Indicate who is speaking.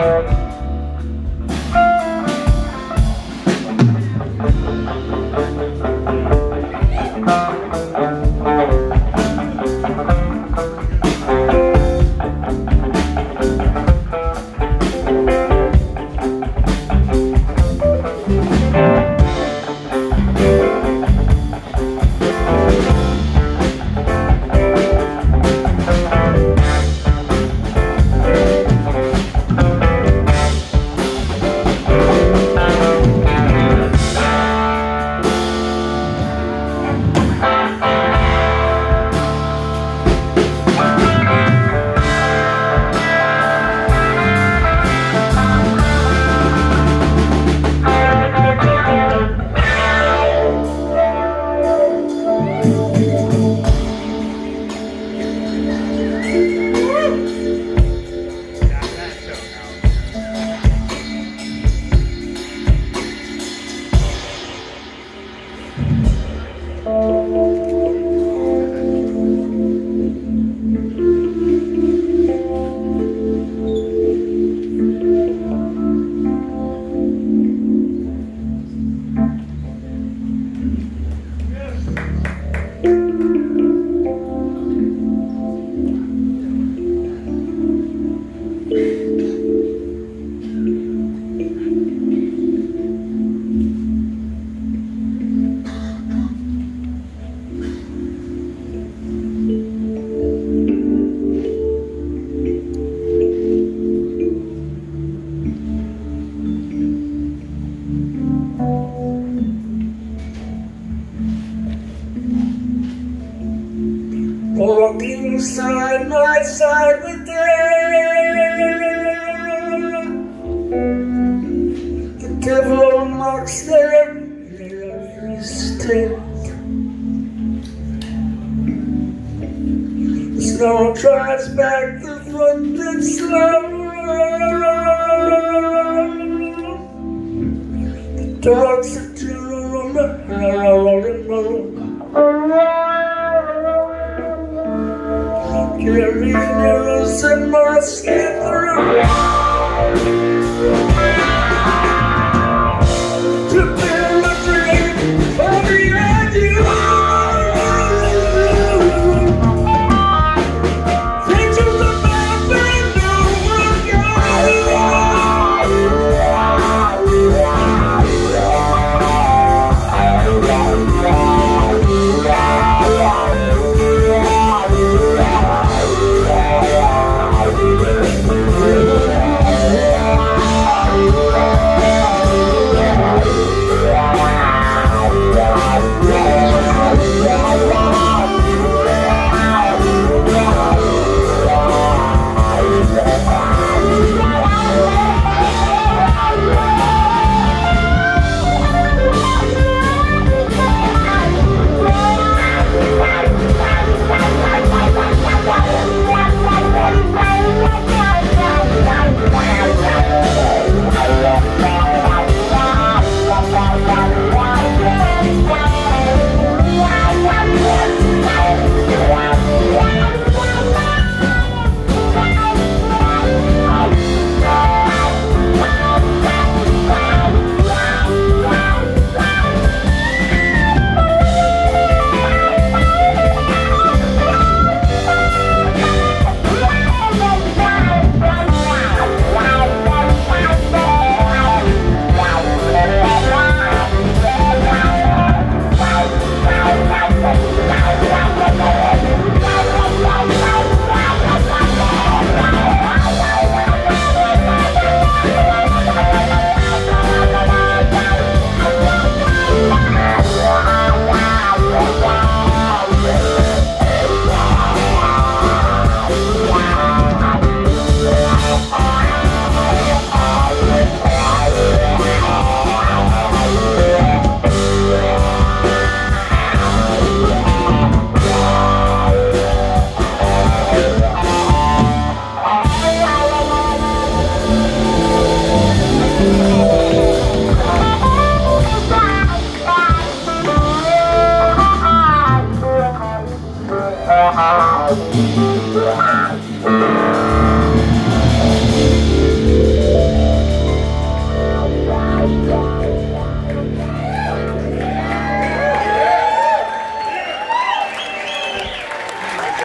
Speaker 1: Walking side by side with them. The devil marks their every step The snow drives back the footprints slow The dogs funerals and more skin, through.